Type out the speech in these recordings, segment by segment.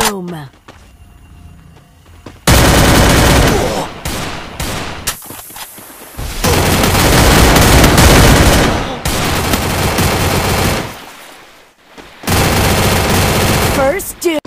Doom! First Doom!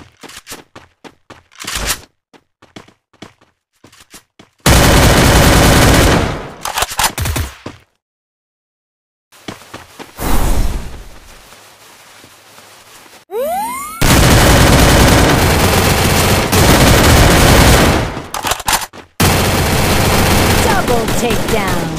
Double takedown!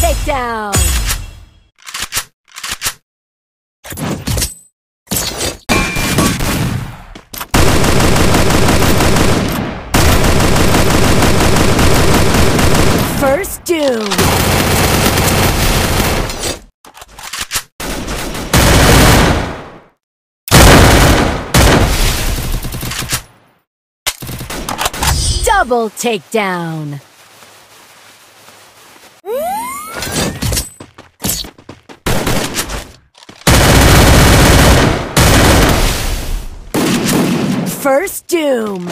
Takedown! First Doom! Double takedown! First Doom!